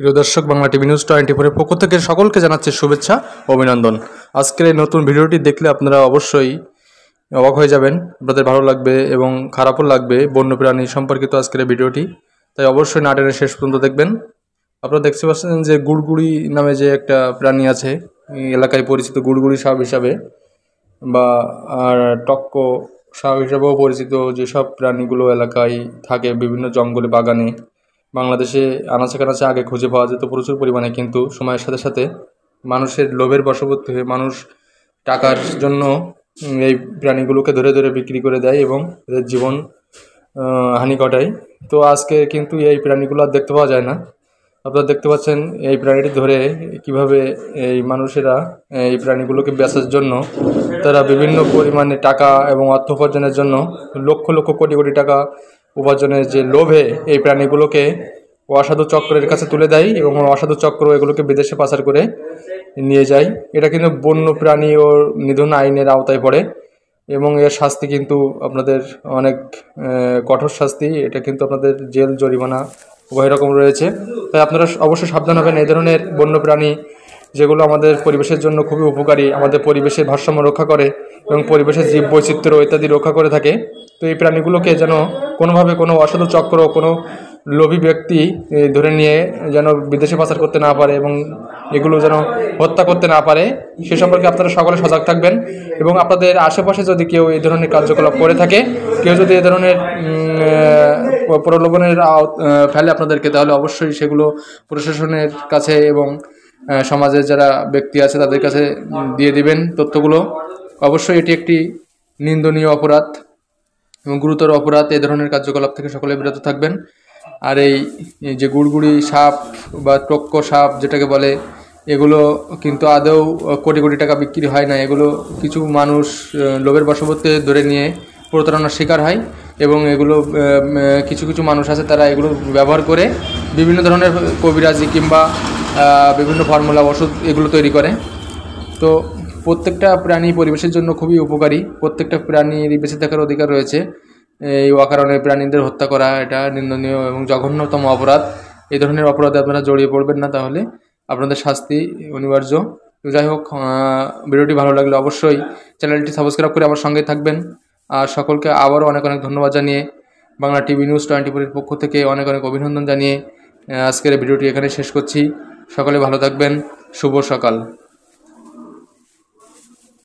প্রিয় দর্শক, Bangla TV news twenty ফোরের পক্ষ থেকে সকলকে জানাচ্ছি শুভেচ্ছা অভিনন্দন। আজকের এই নতুন ভিডিওটি দেখলে আপনারা অবশ্যই অবাক হয়ে যাবেন, আপনাদের ভালো লাগবে এবং খারাপও লাগবে বন্যপ্রাণী সম্পর্কিত আজকের এই ভিডিওটি। তাই অবশ্যই না টেনে শেষ পর্যন্ত দেখবেন। আপনারা দেখতে পাচ্ছেন যে গুড়গুড়ি নামে যে একটা প্রাণী আছে এলাকায় পরিচিত গুড়গুড়ি সাপ হিসাবে বা, আর টক্ক সাপ হিসাবেও পরিচিত যেসব প্রাণীগুলো এলাকায় থাকে বিভিন্ন জঙ্গলে, বাগানে বাংলাদেশে আনাচে কানাচে আগে খুঁজে পাওয়া যেত প্রচুর পরিমাণে, কিন্তু সময়ের সাথে সাথে মানুষের লোভের বশবর্তী হয়ে মানুষ টাকার জন্য এই প্রাণীগুলোকে ধরে ধরে বিক্রি করে দেয় এবং এদের জীবন হানি ঘটায়। তো আজকে কিন্তু এই প্রাণীগুলো আর দেখতে পাওয়া যায় না। আপনারা দেখতে পাচ্ছেন এই প্রাণীটি ধরে কীভাবে এই মানুষেরা এই প্রাণীগুলোকে বেচার জন্য, তারা বিভিন্ন পরিমাণে টাকা এবং অর্থ উপার্জনের জন্য লক্ষ লক্ষ কোটি কোটি টাকা উপার্জনের যে লোভে এই প্রাণীগুলোকে অসাধু চক্রের কাছে তুলে দেয় এবং অসাধু চক্র এগুলোকে বিদেশে পাচার করে নিয়ে যায়। এটা কিন্তু বন্য প্রাণী ও নিধন আইনের আওতায় পড়ে এবং এর শাস্তি কিন্তু আপনাদের অনেক কঠোর শাস্তি। এটা কিন্তু আপনাদের জেল, জরিমানা উভয় রকম রয়েছে। তাই আপনারা অবশ্যই সাবধান হবেন। এই ধরনের বন্য প্রাণী যেগুলো আমাদের পরিবেশের জন্য খুবই উপকারী, আমাদের পরিবেশের ভারসাম্য রক্ষা করে এবং পরিবেশের জীব বৈচিত্র্য ইত্যাদি রক্ষা করে থাকে। তো এই প্রাণীগুলোকে যেন কোনোভাবে কোনো অসাধু চক্র, কোনো লোভী ব্যক্তি ধরে নিয়ে যেন বিদেশে পাচার করতে না পারে এবং এগুলো যেন হত্যা করতে না পারে, সে সম্পর্কে আপনারা সকলে সজাগ থাকবেন এবং আপনাদের আশেপাশে যদি কেউ এই ধরনের কার্যকলাপ করে থাকে, কেউ যদি এ ধরনের প্রলোভনের ফেলে আপনাদেরকে, তাহলে অবশ্যই সেগুলো প্রশাসনের কাছে এবং সমাজের যারা ব্যক্তি আছে তাদের কাছে দিয়ে দিবেন তথ্যগুলো। অবশ্যই এটি একটি নিন্দনীয় অপরাধ। এবং গুরুতর অপরাধ এ ধরনের কার্যকলাপ থেকে সকলে বিরত থাকবেন। আর এই যে গুড়গুড়ি সাপ বা টক্ক সাপ যেটাকে বলে, এগুলো কিন্তু আদৌ কোটি কোটি টাকা বিক্রি হয় না। এগুলো কিছু মানুষ লোভের বশবর্তী ধরে নিয়ে প্রতারণার শিকার হয় এবং এগুলো কিছু কিছু মানুষ আছে তারা এগুলো ব্যবহার করে বিভিন্ন ধরনের কবিরাজি কিংবা বিভিন্ন ফর্মুলা ওষুধ এগুলো তৈরি করে। তো প্রত্যেকটা প্রাণী পরিবেশের জন্য খুবই উপকারী। প্রত্যেকটা প্রাণীর বেঁচে থাকার অধিকার রয়েছে। এই অকারণে প্রাণীদের হত্যা করা এটা নিন্দনীয় এবং জঘন্যতম অপরাধ। এই ধরনের অপরাধে আপনারা জড়িয়ে পড়বেন না তাহলে। আপনাদের শাস্তি অনিবার্য। যাই হোক ভিডিওটি ভালো লাগলে অবশ্যই চ্যানেলটি সাবস্ক্রাইব করে আমার সঙ্গে থাকবেন। আর সকলকে আবারও অনেক অনেক ধন্যবাদ জানিয়ে বাংলা টিভি নিউজ টোয়েন্টি ফোরের পক্ষ থেকে অনেক অনেক অভিনন্দন জানিয়ে আজকের ভিডিওটি এখানে শেষ করছি। সকলে ভালো থাকবেন। শুভ সকাল।